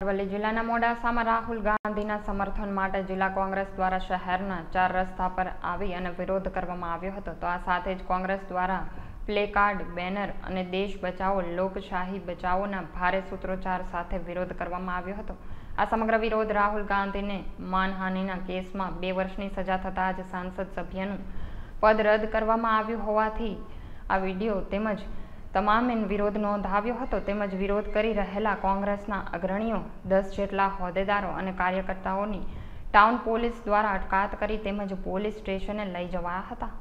અરવલ્લી જિલ્લાના મોડાસામાં રાહુલ ગાંધીના સમર્થન માટે જિલ્લા કોંગ્રેસ દ્વારા શહેરના ચાર રસ્તા પર આવી અને વિરોધ કરવામાં આવ્યો હતો. તો આ સાથે જ કોંગ્રેસ દ્વારા પ્લેકાર્ડ બેનર અને દેશ બચાવો, લોકશાહી બચાવોના ભારે સૂત્રોચ્ચાર સાથે વિરોધ કરવામાં આવ્યો હતો. આ સમગ્ર વિરોધ રાહુલ ગાંધીને માનહાનિના કેસમાં બે વર્ષની સજા થતાં જ સાંસદ સભ્યનું પદ રદ કરવામાં આવ્યું હોવાથી આ વીડિયો તેમજ તમામે વિરોધ નોંધાવ્યો હતો તેમજ વિરોધ કરી રહેલા કોંગ્રેસના અગ્રણીઓ, દસ જેટલા હોદ્દેદારો અને કાર્યકર્તાઓની ટાઉન પોલીસ દ્વારા અટકાયત કરી તેમજ પોલીસ સ્ટેશને લઈ જવાયા હતા.